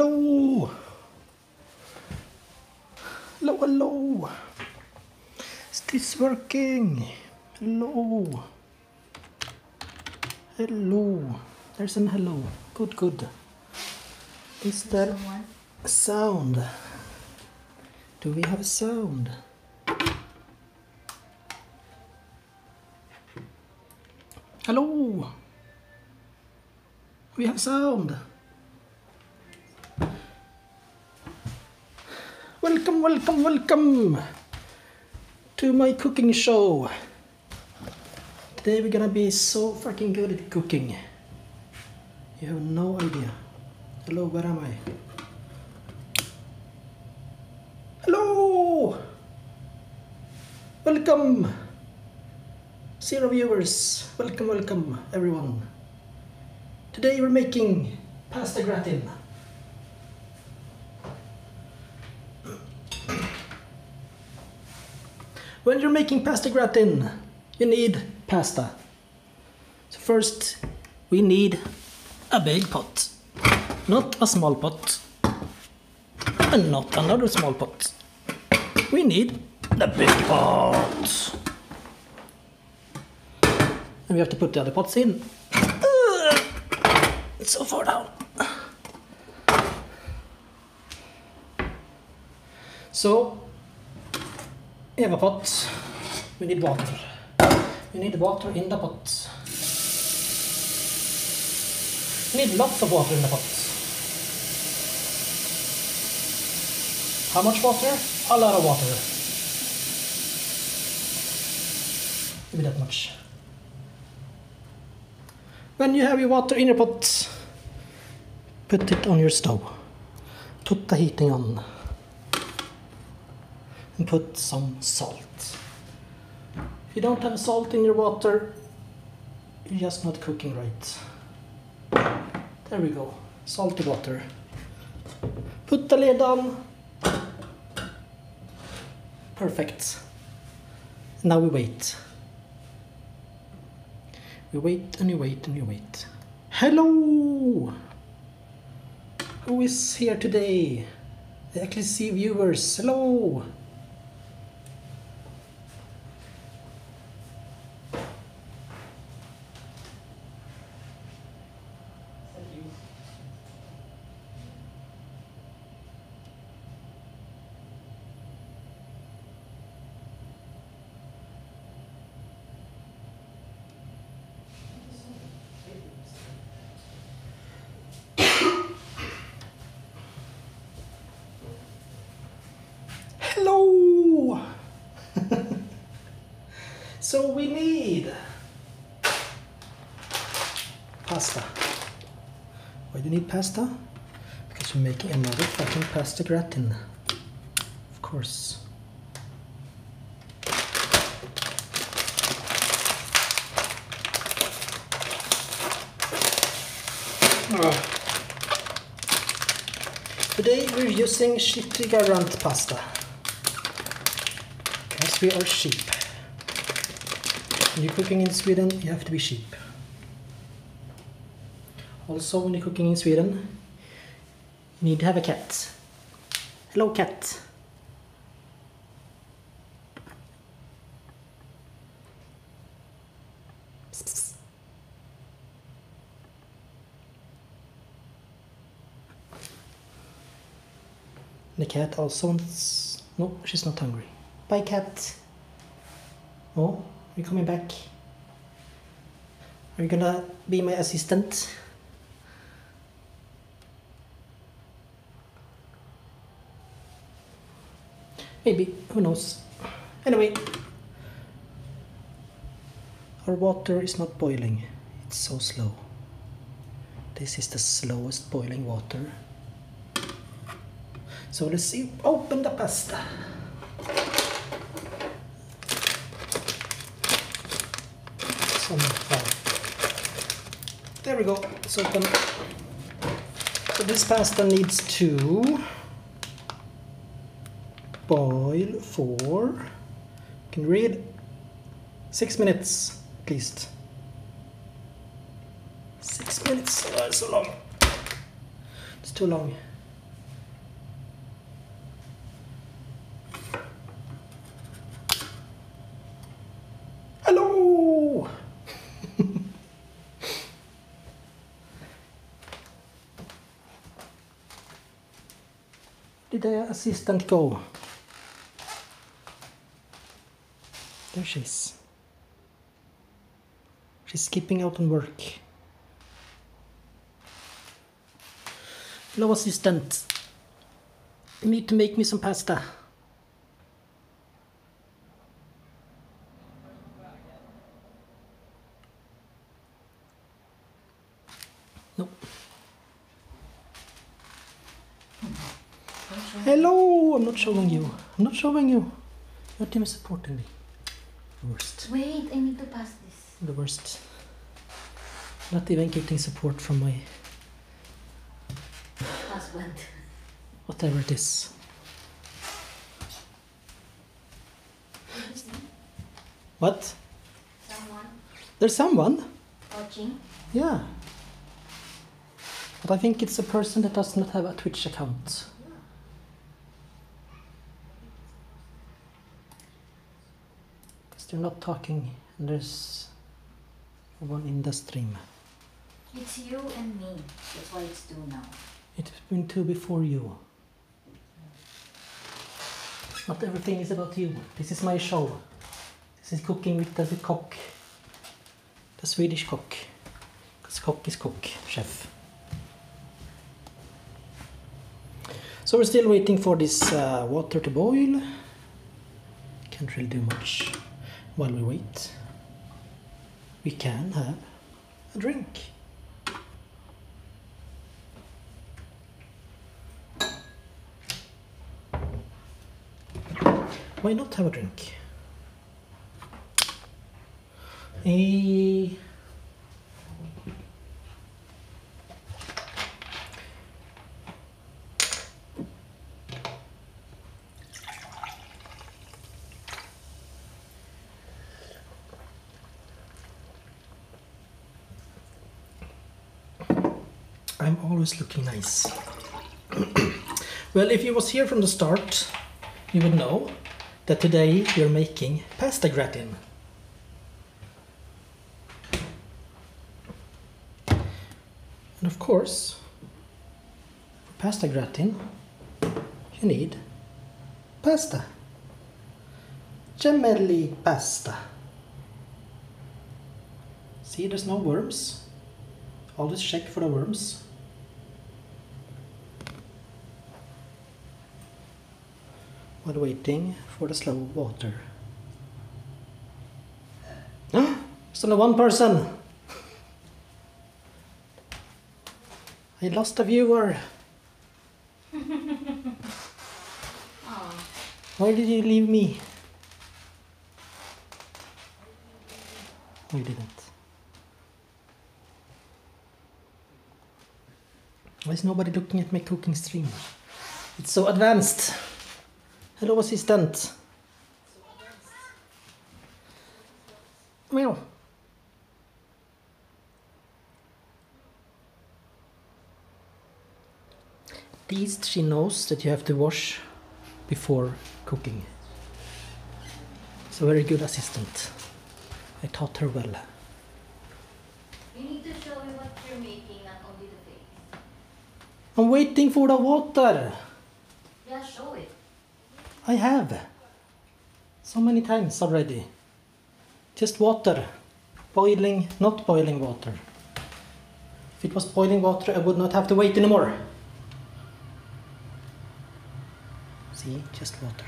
Hello. Hello, hello. Is this working? Hello. Hello. There's an hello. Good, good. Is there a sound? Do we have a sound? Hello. We have sound. Welcome, welcome, welcome to my cooking show. Today we're gonna be so fucking good at cooking. You have no idea. Hello, where am I? Hello! Welcome! Zero viewers. Welcome, welcome, everyone. Today we're making pasta gratin. When you're making pasta gratin, you need pasta. So first, we need a big pot, not a small pot, and not another small pot. We need the big pot. And we have to put the other pots in. Ugh, It's so far down. So, we have a pot. We need water. We need water in the pot. We need lots of water in the pot. How much water? A lot of water. Maybe that much. When you have your water in your pot, put it on your stove. Put the heating on. And put some salt. If you don't have salt in your water, you're just not cooking right. There we go. Salty water. Put the lid on. Perfect. Now we wait. We wait and we wait and we wait. Hello! Who is here today? I actually see viewers. Hello! Hello! so we need pasta. Why do you need pasta? Because we're making another fucking pasta gratin. Of course. Today we're using Garant pasta. Because we are sheep. When you're cooking in Sweden, you have to be sheep. Also, when you're cooking in Sweden, you need to have a cat. Hello, cat. The cat also wants. No, she's not hungry. Bye, cat. Oh, are you coming back? Are you gonna be my assistant? Maybe, who knows? Anyway, our water is not boiling, it's so slow. This is the slowest boiling water. So let's see, open the pasta. There we go, it's open. So this pasta needs to boil for can read six minutes at least. Six minutes oh, that's so long. It's too long. Hello! Did the assistant go? There she is. She's skipping out on work. Hello, assistant. You need to make me some pasta. Hello! I'm not showing you. I'm not showing you. Your team is supporting me. Worst. Wait, I need to pass this. The worst. Not even getting support from my Husband. whatever it is. What? Someone There's someone? watching. Yeah. But I think it's a person that does not have a Twitch account. They're not talking there's one in the stream. It's you and me. That's why it's two now. It's been two before you. Not everything is about you. This is my show. This is cooking with the cook. The Swedish cook. Because cook is cook, chef. So we're still waiting for this uh, water to boil. Can't really do much while we wait. We can have a drink. Why not have a drink? Eh, I'm always looking nice. well, if you was here from the start, you would know that today we're making pasta gratin. And of course, for pasta gratin, you need pasta. Gemelli pasta. See, there's no worms. Always check for the worms. While waiting for the slow water. It's only one person. I lost a viewer. Why did you leave me? You didn't. Why is nobody looking at my cooking stream? It's so advanced. Hello, assistant. Meow. At least she knows that you have to wash before cooking. It's a very good assistant. I taught her well. You need to show me what you're making, not only the face. I'm waiting for the water. Yeah, show it. I have. So many times already. Just water. Boiling, not boiling water. If it was boiling water, I would not have to wait anymore. See, just water.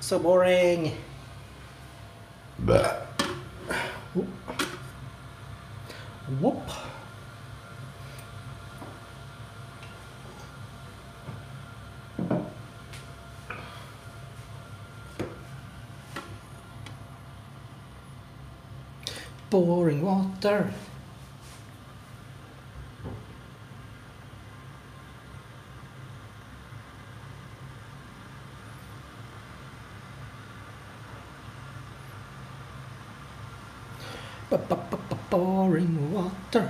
So boring. Whoop. Whoop. Boring water. Boring water.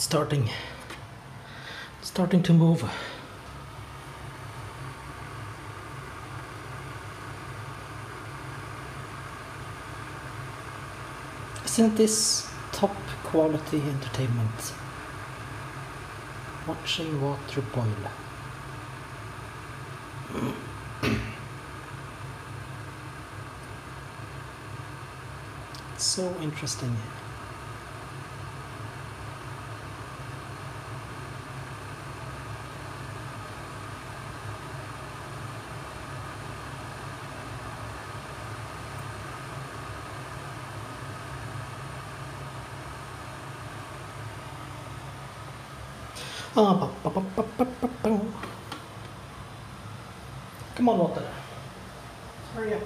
it's starting it's starting to move. Isn't this top quality entertainment? Watching water boil. So interesting. Ah, ba, ba, ba, ba, ba, ba, ba. Come on, water. Hurry up.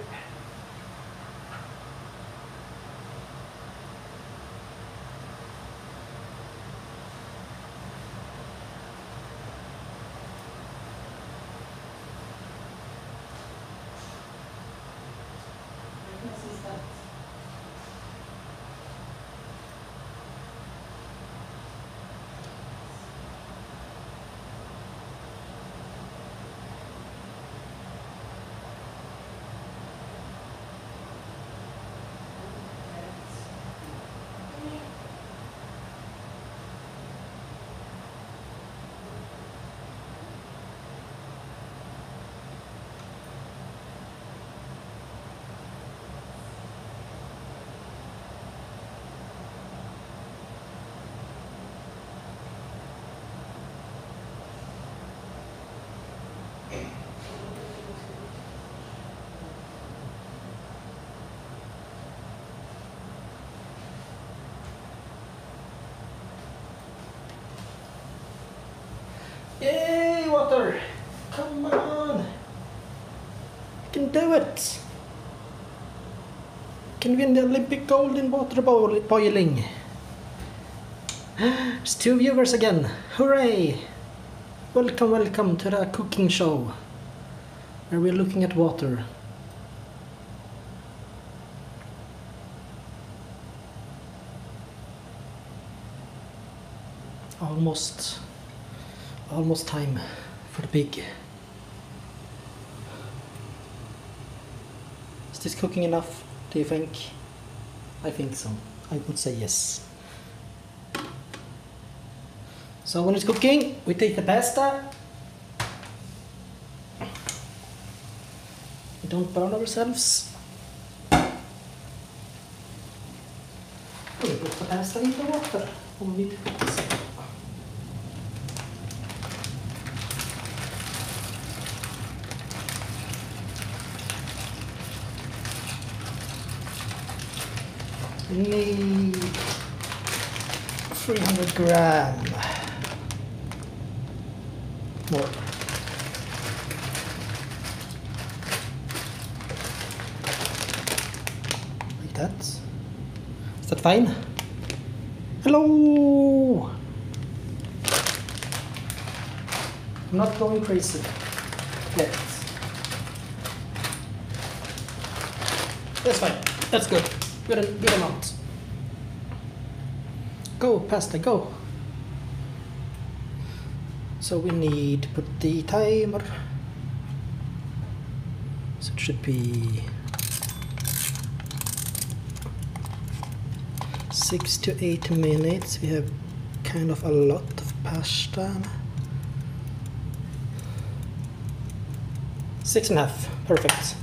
Yay, water! Come on! You can do it! Can win the Olympic gold in water boiling. It's two viewers again. Hooray! Welcome, welcome to the cooking show. Where we're looking at water. Almost almost time for the big. Is this cooking enough, do you think? I think so. I would say yes. So when it's cooking, we take the pasta. We don't burn ourselves. We put the pasta in the water. Need 300 gram more. Like that. Is that fine? Hello! I'm not going crazy yet. That's fine. That's good. Good, good amount. Go, pasta, go. So we need to put the timer. So it should be six to eight minutes. We have kind of a lot of pasta. Six and a half, perfect.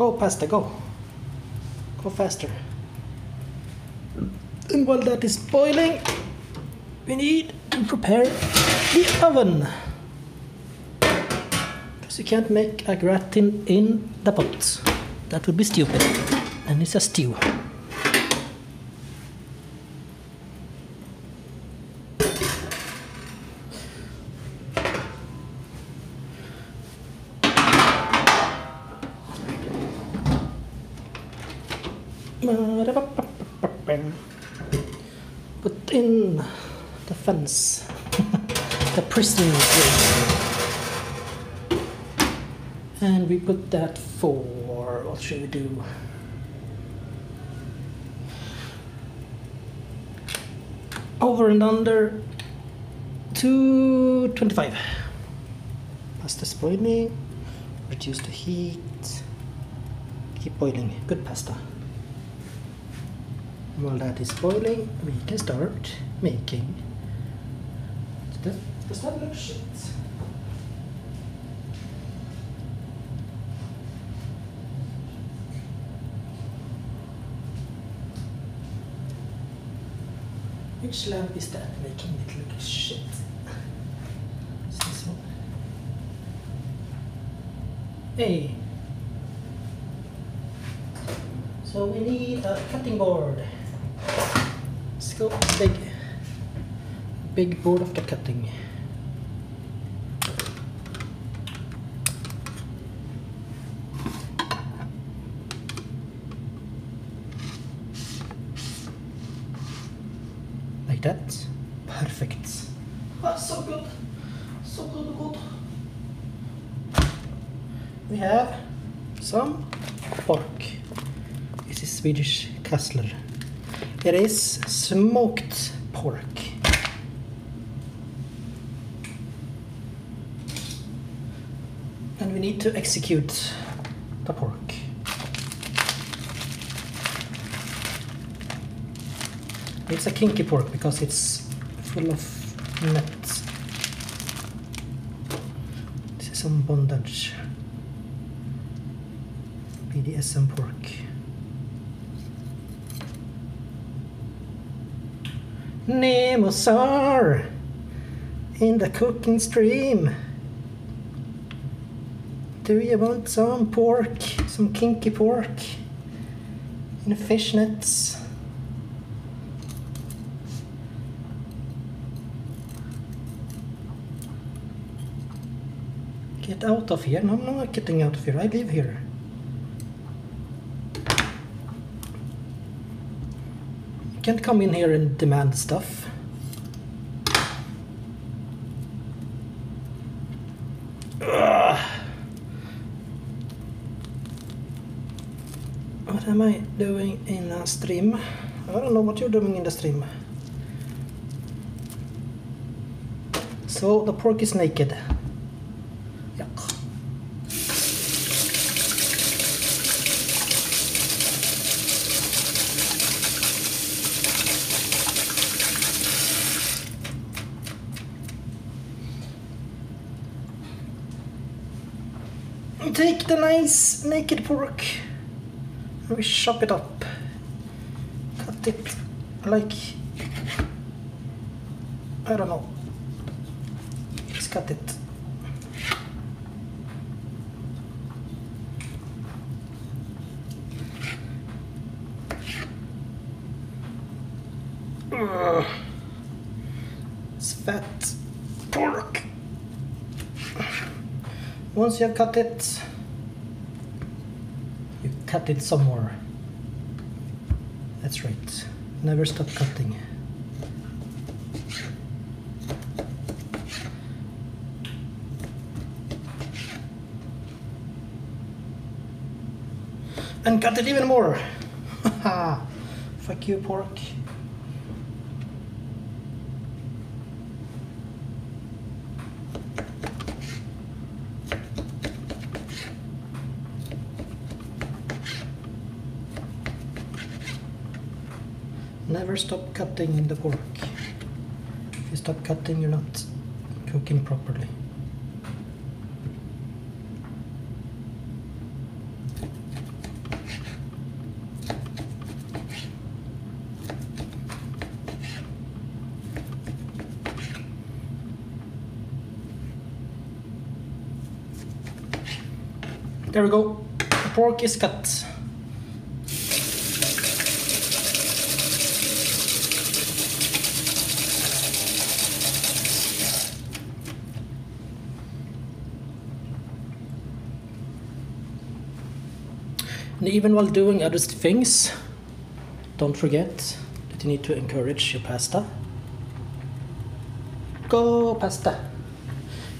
Go, pasta, go. Go faster. And while that is boiling, we need to prepare the oven. Because you can't make a gratin in the pot. That would be stupid. And it's a stew. Put in the fence, the prison gate. And we put that for, what should we do? Over and under 225. Pasta's boiling, reduce the heat, keep boiling. Good pasta. While that is boiling, we can start making. Does, does Which lamp is that making it look shit? Is this one? Hey. So we need a cutting board. Let's go big, big board of the cutting. Like that. Perfect. Ah, so good. So good, good. We have some pork. This is Swedish kassler. It is smoked pork. And we need to execute the pork. It's a kinky pork because it's full of nuts. This is some bondage. BDSM pork. Nemosar in the cooking stream. Do you want some pork, some kinky pork in fishnets? Get out of here. No, I'm not getting out of here. I live here. You can't come in here and demand stuff. Ugh. What am I doing in a stream? I don't know what you're doing in the stream. So the pork is naked. Yuck. Take the nice naked pork and we chop it up. Cut it like I don't know. Just cut it. It's fat pork. Once you have cut it, cut it some more. That's right. Never stop cutting. And cut it even more. Fuck you, pork. Never stop cutting in the pork. If you stop cutting, you're not cooking properly. There we go. The pork is cut. Even while doing other things, don't forget that you need to encourage your pasta. Go, pasta.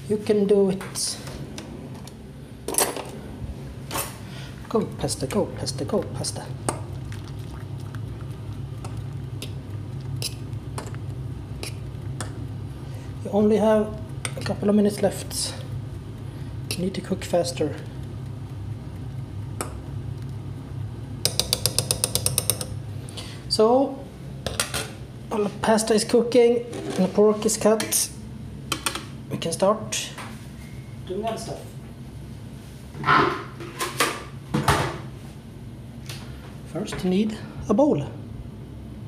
You can do it. Go, pasta, go, pasta, go, pasta. You only have a couple of minutes left. You need to cook faster. So, while the pasta is cooking and the pork is cut, we can start doing other stuff. First, you need a bowl.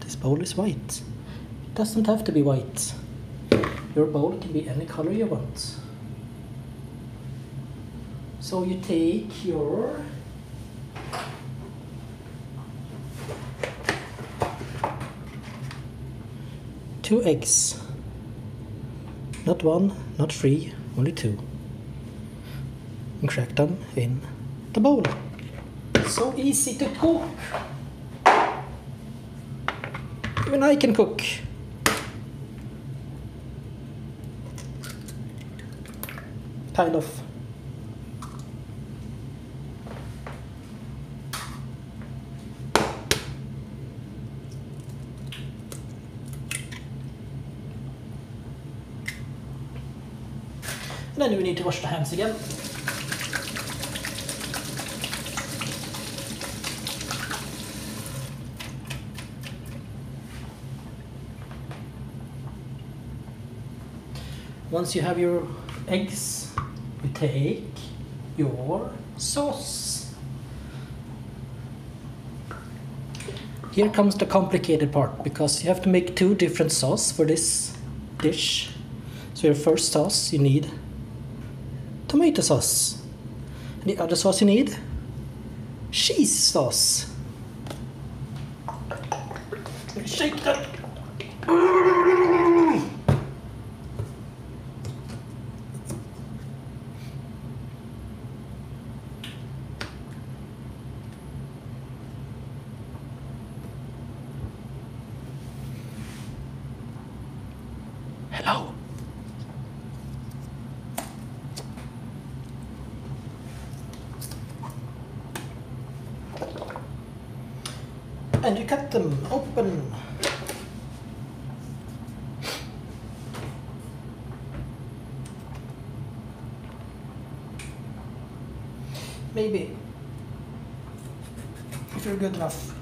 This bowl is white. It doesn't have to be white. Your bowl can be any color you want. So you take your two eggs. Not one, not three, only two. And crack them in the bowl. So easy to cook. Even I can cook. Kind of. Then we need to wash the hands again. Once you have your eggs, you take your sauce. Here comes the complicated part because you have to make two different sauce for this dish. So your first sauce you need tomato sauce. The other sauce you need cheese sauce. Shake that. Hello. And you cut them open. Maybe. If you're good enough.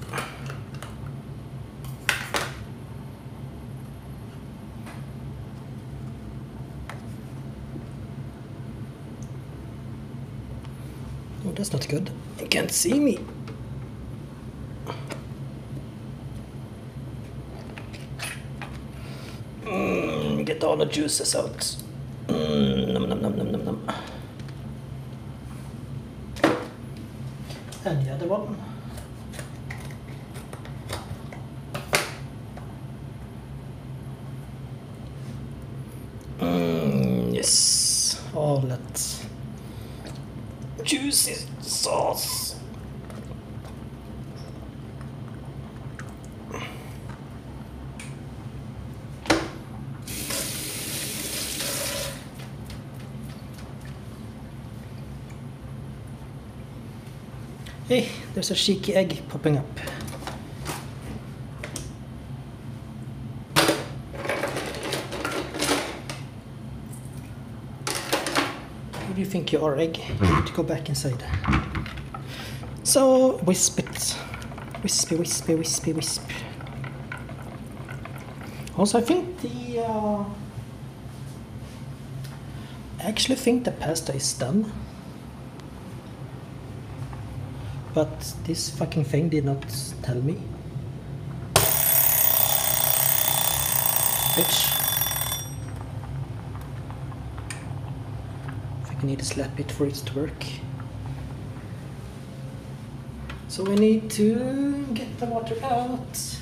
Oh, that's not good. You can't see me. Mm, get all the juices out. Mm, num, num, num, num, num, num. And the other one. Mm, yes, all that juicy sauce. Hey, there's a cheeky egg popping up. Who do you think you are, egg? You need to go back inside. So, wisp it. Wispy, wispy, wispy, wisp. Also, I think the... Uh, I actually think the pasta is done. But this fucking thing did not tell me. Bitch. I I need to slap it for it to work. So we need to get the water out.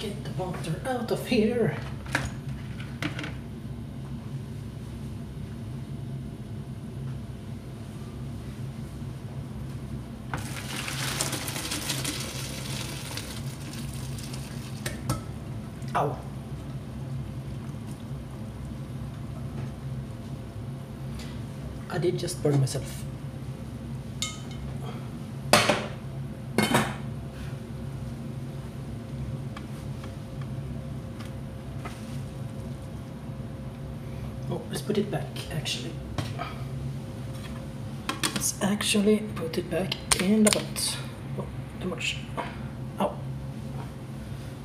Get the water out of here. Ow. I did just burn myself. Oh, let's put it back actually. Let's actually put it back in the pot. Oh, too much. Ow.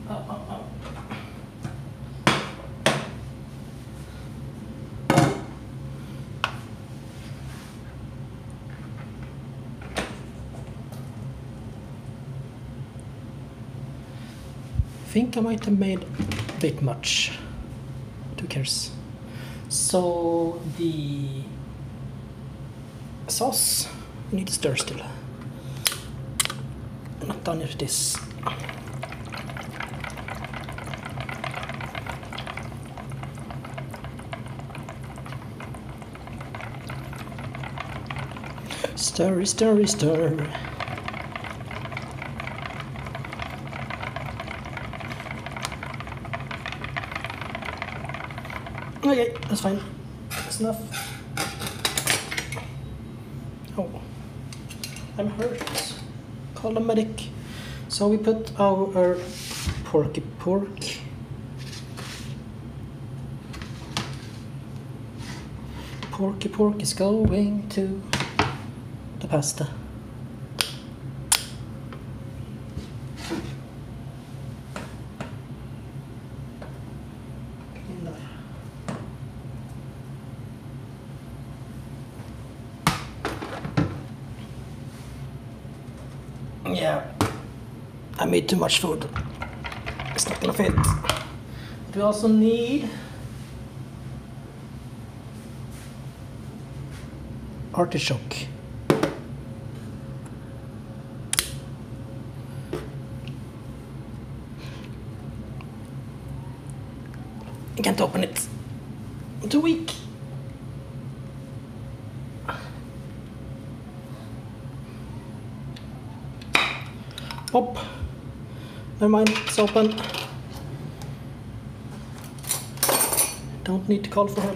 Ow, ow, ow. I think I might have made a bit much. Who cares? So the sauce we need to stir still. I'm not done with this. Stir, stir, stir. Okay, that's fine. That's enough. Oh, I'm hurt. Call a medic. So we put our porky pork. Porky pork is going to the pasta. In there. Yeah, Too much food. It's not gonna fit. But we also need artichoke. I can't open it. I'm too weak. Up. Never mind, it's open. Don't need to call for help.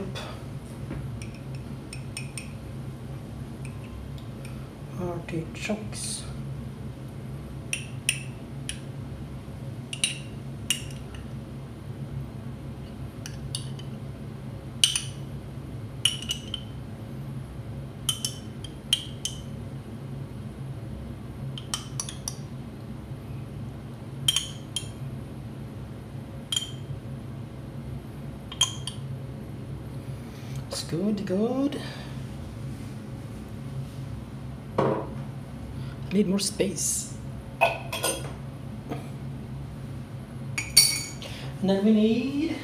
Artichokes. It's good, good. I need more space. And then we need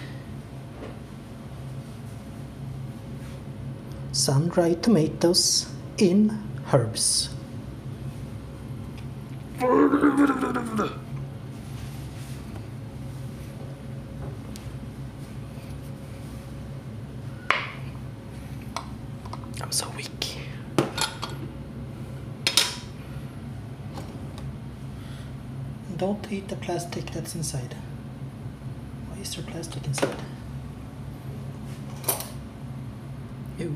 sun-dried tomatoes in herbs. I'm so weak. Don't eat the plastic that's inside. Why is there plastic inside? Ew.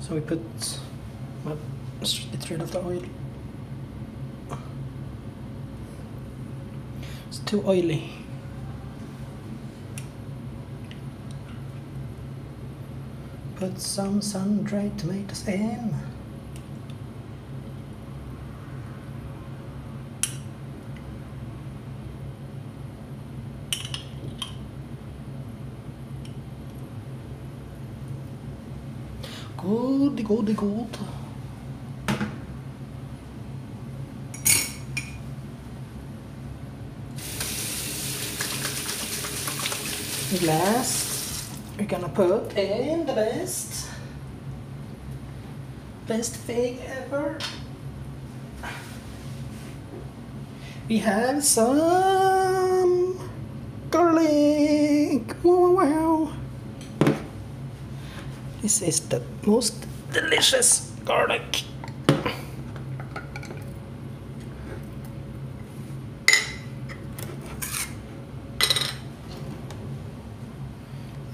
So we put, well, it's rid of the oil. It's too oily. Put some sun-dried tomatoes in. Good, good, good. Last, we're gonna put in the best, best thing ever. We have some garlic. Wow, wow, wow. This is the most delicious garlic.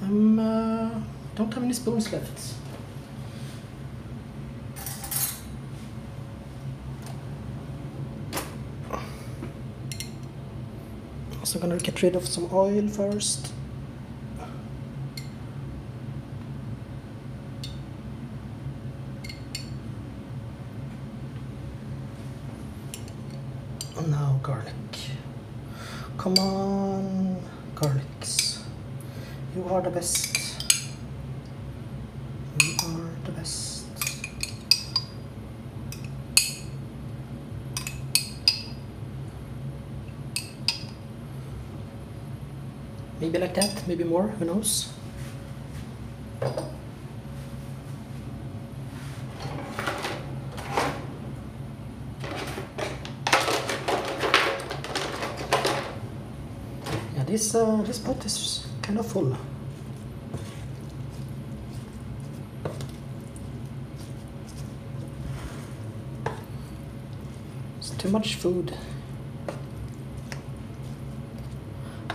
I'm uh, don't have any spoons left. Also gonna get rid of some oil first. garlic. Come on, garlics. You are the best. You are the best. Maybe like that, maybe more, who knows? Yeah, this uh, this pot is kind of full. It's too much food.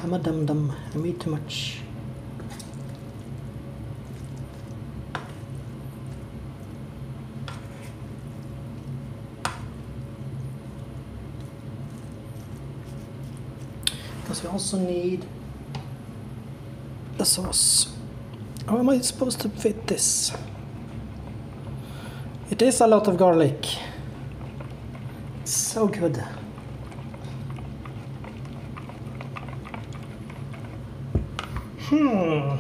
I'm a dum dum. I eat too much. Because we also need the sauce. How am I supposed to fit this? It is a lot of garlic. So good. Hmm.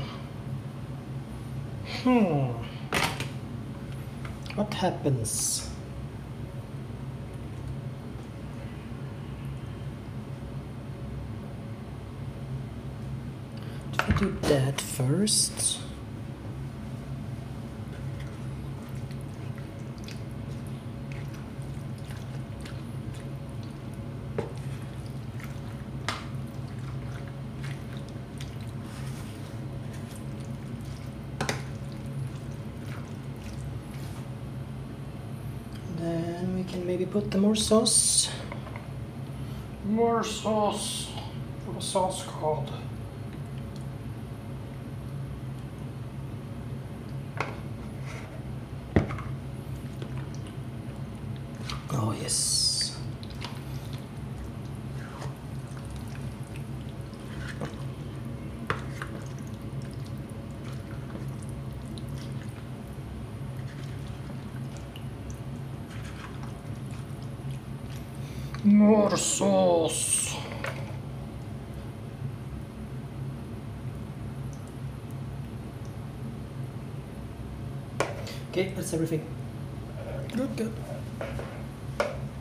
Hmm. What happens? Do I do that first. Then we can maybe put the more sauce. More sauce. What a sauce called? Oh yes. Sauce. Okay, that's everything. Good, good.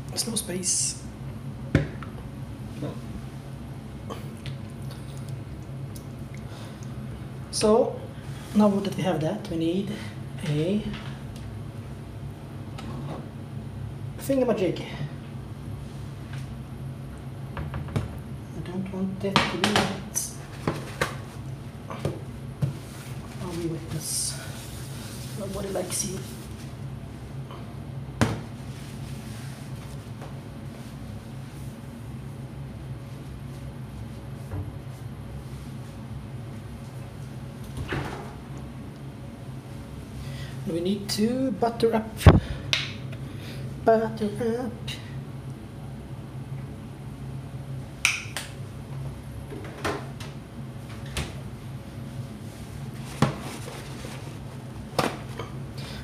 There's no space. So, now that we have that, we need a thingamajig. I don't want it to be wet. Are we witness? Nobody likes you. We need to butter up. Butter up.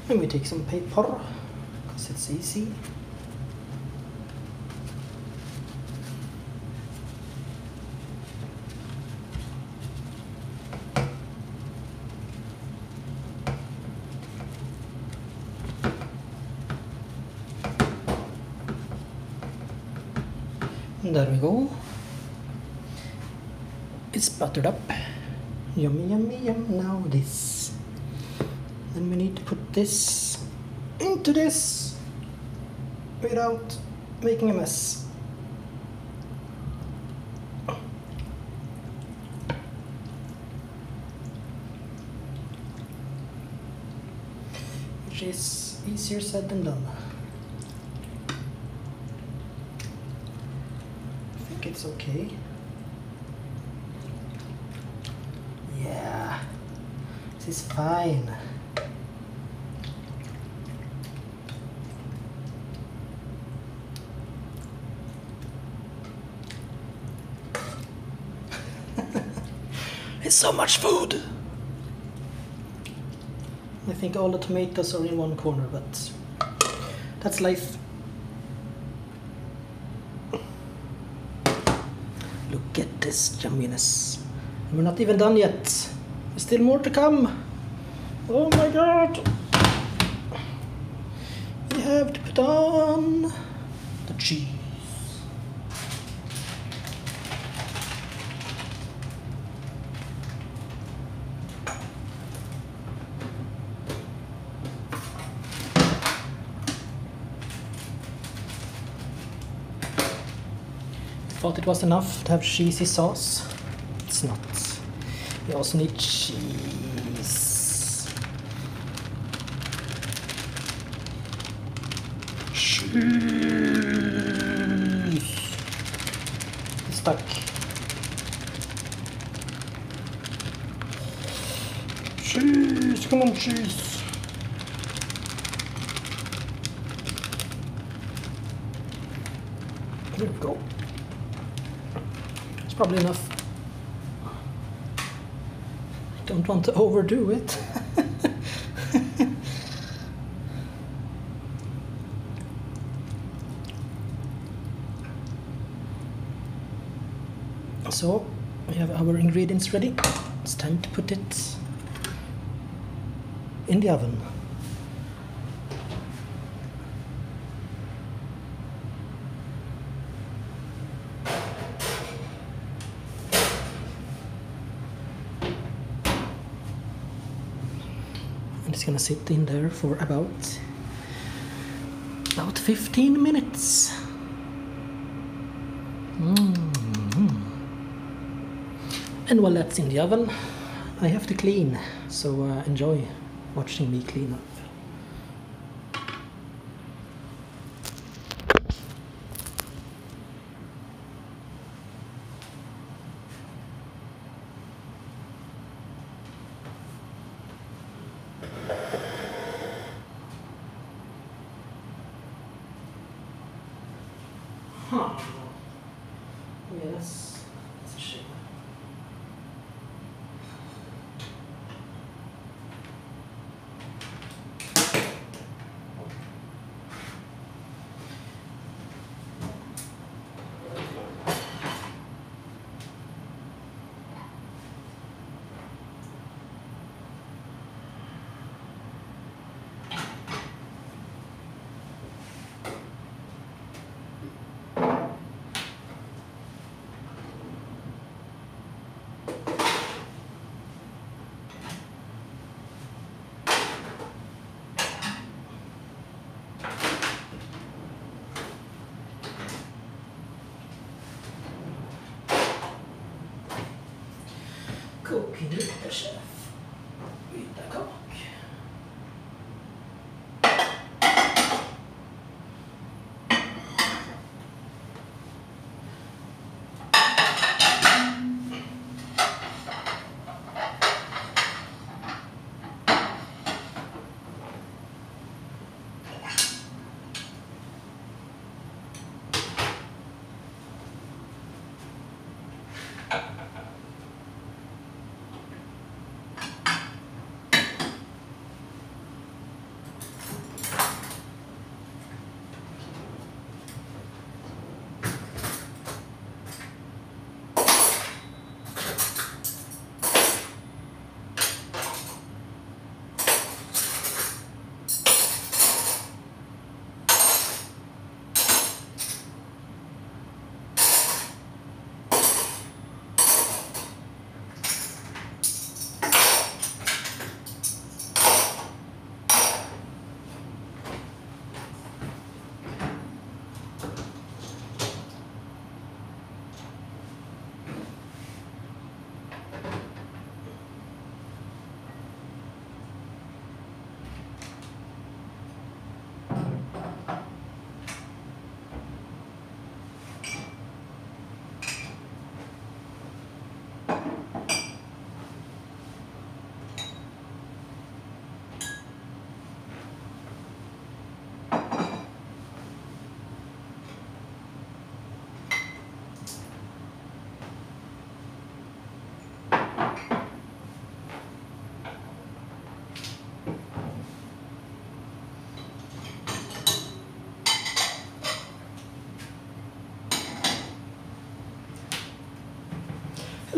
And we take some paper because it's easy. There we go. It's buttered up. Yummy, yummy, yum. Now this. Then we need to put this into this without making a mess. Which is easier said than done. I think it's okay. Yeah, this is fine. it's so much food. I think all the tomatoes are in one corner, but that's life. Look at this yumminess. And we're not even done yet. There's still more to come. Oh my god! We have to put on the cheese. Thought it was enough to have cheesy sauce. It's not. We also need cheese. Cheese. It's stuck. Cheese, come on, cheese. There we go. It's probably enough. I don't want to overdo it. so, we have our ingredients ready. It's time to put it in the oven. Gonna sit in there for about about 15 minutes. Mhm. and while that's in the oven I have to clean. So uh, enjoy watching me clean up Huh. Yes, that's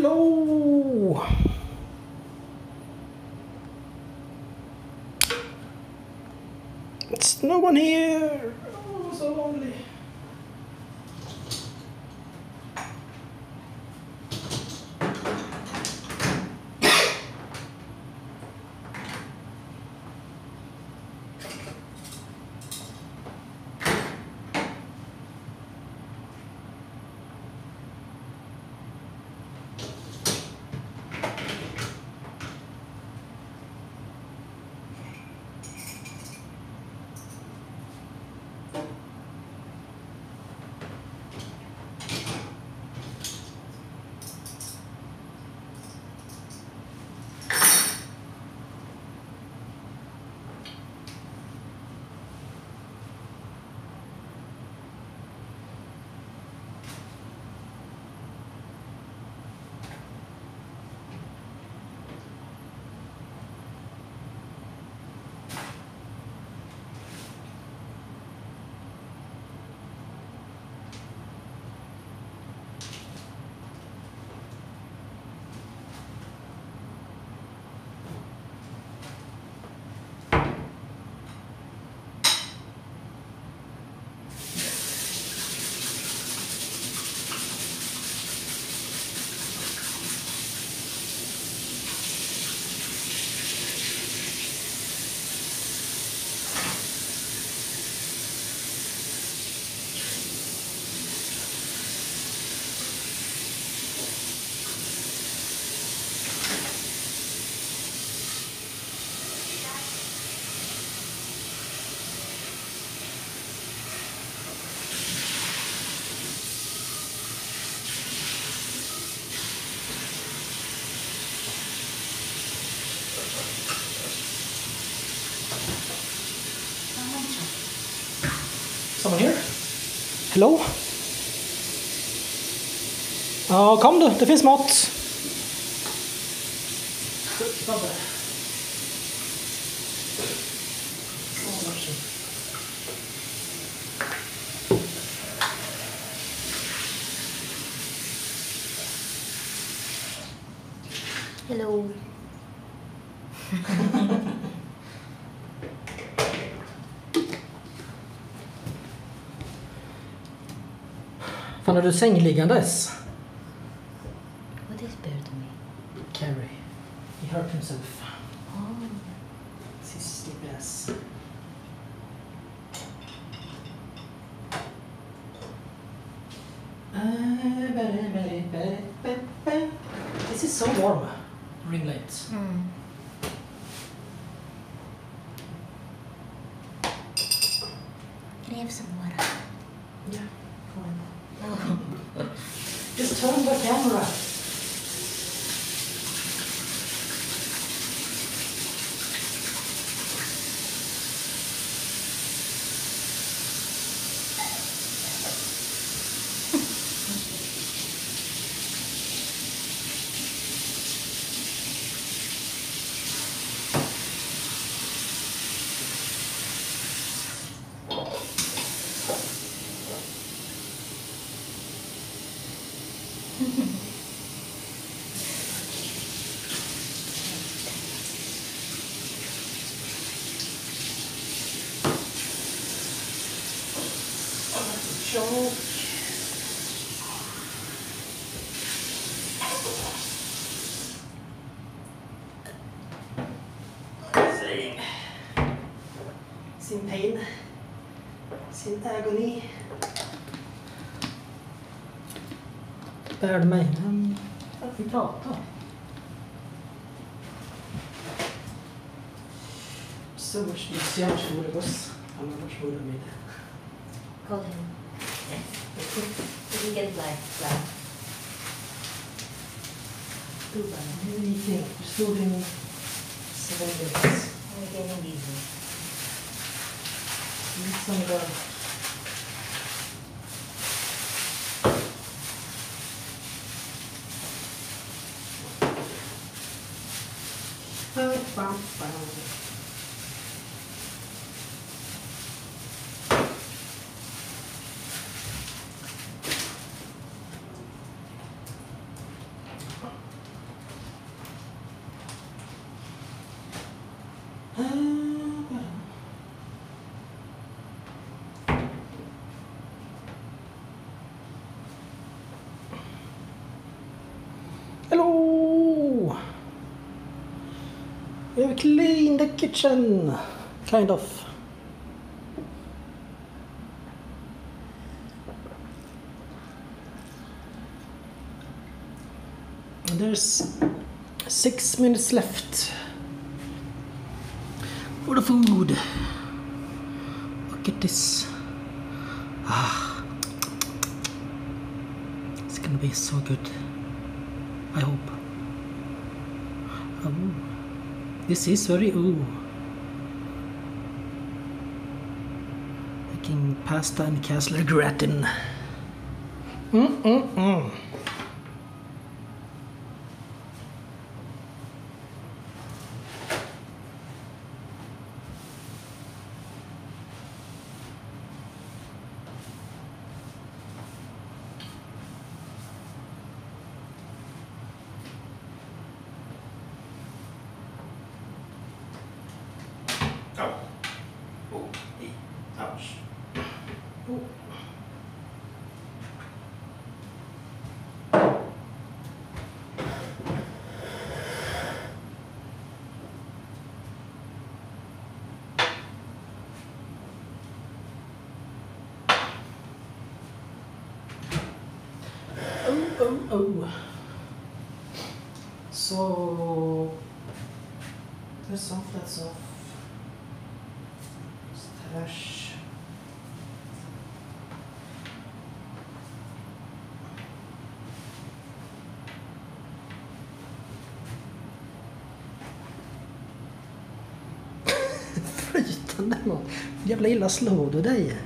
Hello. It's no one here. Hello? Ja, kom du. Det finns mat. Han hade du sängliggandes? Saying. Sin pain. Sin agony. Bär mig. Men varför prata? So much so much food it was. How much food I made. Call him. Yes. We can fly. Fly. Two ba? What do you think? We're still doing seven days. We can leave him. Need some of the Bum, bum, bum. Hello! Have cleaned the kitchen, kind of. There's six minutes left for the food. Look at this. Ah, it's gonna be so good. I hope. Oh, this is very ooh. Making pasta and Kassler gratin. Mm mm mm. so personplats av strasch. Flytande mat. Jävla illa slår du dig.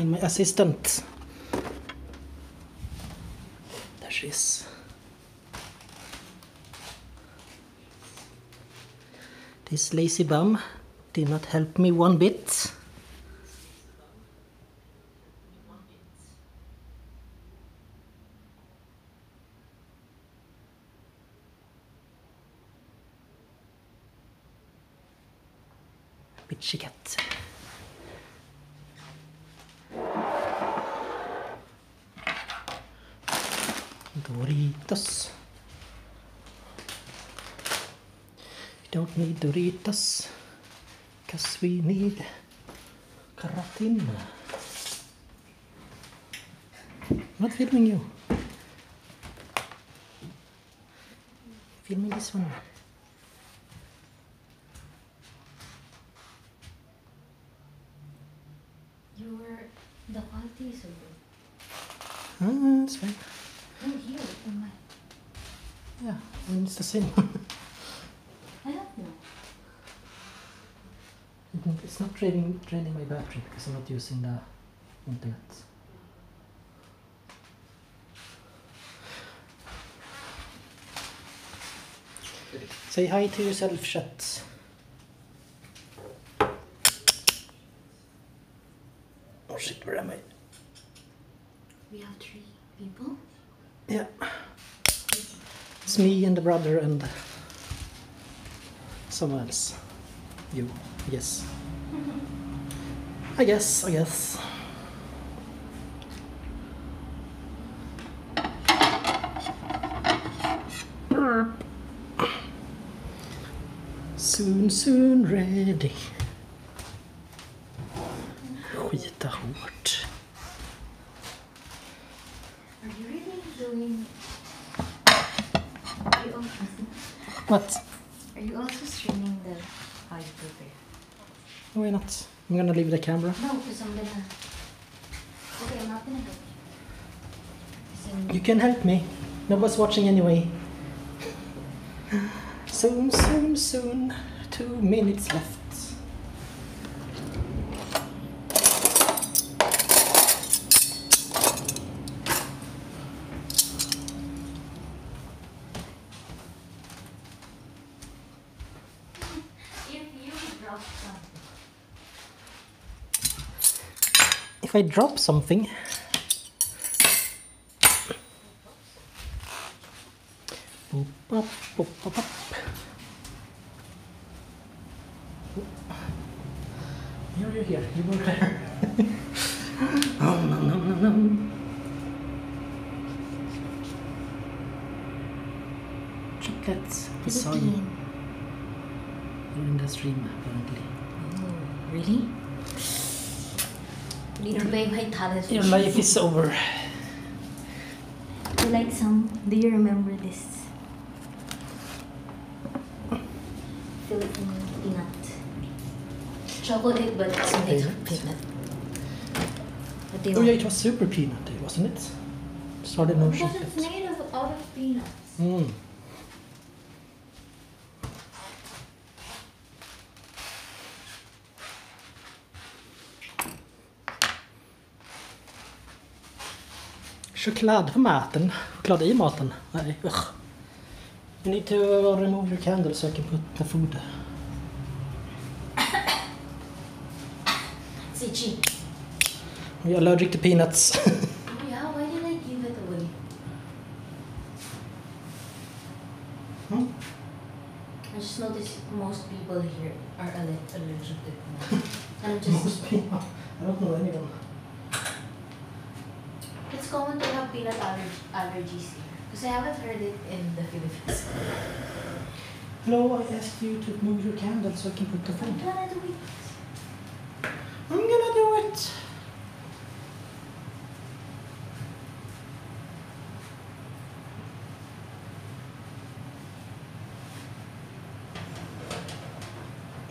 Find my assistant. There she is. This lazy bum did not help me one bit. Bitchy cat. Doritos. We don't need Doritos because we need keratin. Not filming you. Filming this one. Your the quality is so good. Ah, it's fine. No, here on my. Yeah, it's the same. I don't know. it's not draining, draining my battery because I'm not using the internet. Say hi to yourself, chat. Oh shit, where am I? We have three people. Yeah. It's me and the brother and someone else. You, I guess. I guess, guess. Soon, soon ready. Skita hårt. Are you really doing? Are you also, What? are you also streaming the how you prepare? Why not? I'm gonna leave the camera. No, because I'm gonna. Okay, I'm not gonna help you. You can help me. Nobody's watching anyway. Soon, soon, soon. Two minutes left. If you drop something, If I drop something, Boop, bop, boop, bop, bop. You're, you're here. You were there. oh, no, no, no, no. Chocolates. I saw you. Philippine. You're in the stream, apparently. Oh, really? Need to pay my talent. Is over. Do you like some? Do you remember this? Philippine peanut. Chocolate, but it's made of Peanut? peanut. What do you Oh, yeah, it was super peanut, wasn't it? Started no Because it's made of out of peanuts. Mm. Choklad på maten. Choklad i maten. Nej, ugh. You need to remove your candle so I can put the food. Say cheap. We're allergic to peanuts. Because I haven't heard it in the Philippines. Hello, I asked you to move your candle so I can put the I'm gonna do it. I'm gonna do it.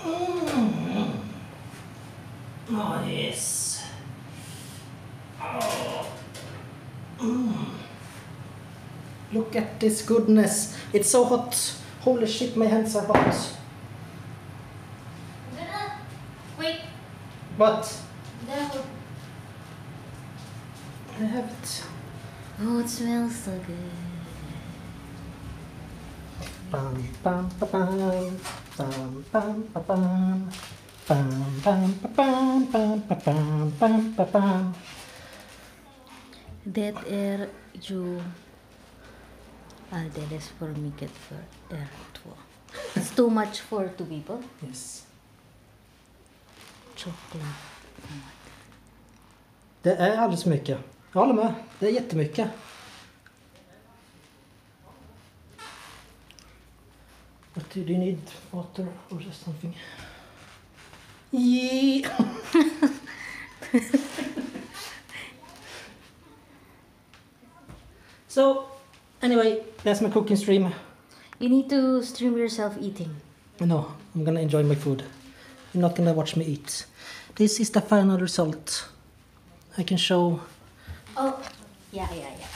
Mm. Oh yes. Oh. Mm. Look at this goodness. It's so hot. Holy shit, my hands are hot. Wait. What? Put... I have it. Oh, it smells so good. Bum, bum, ba, bum. Bum, bum, ba, bum. Bum, bum, ba, bum, bum, ba, bum, bum, ba, bum. Det är ju alldeles för mycket för er två. It's too much for two people. Yes. Chocolate. Det är alldeles för mycket. Jag håller med. Det är jättemycket. What do you need? Water or something? Yeah. so, anyway, that's my cooking stream. You need to stream yourself eating. No, I'm gonna enjoy my food. You're not gonna watch me eat. This is the final result. I can show. Oh, yeah, yeah, yeah.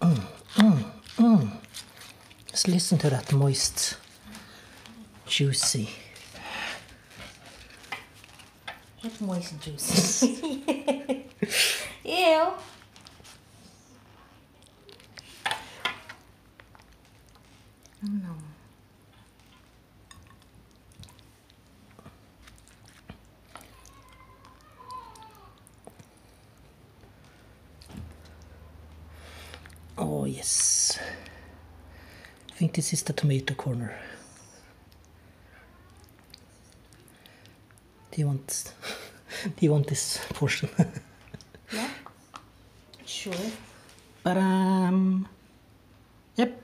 Mm, mm, mm. Just listen to that moist, juicy. What moist juice? Ew. No. Oh yes. I think this is the tomato corner. Do you want? Do you want this portion? Yeah. Sure. But um. Yep.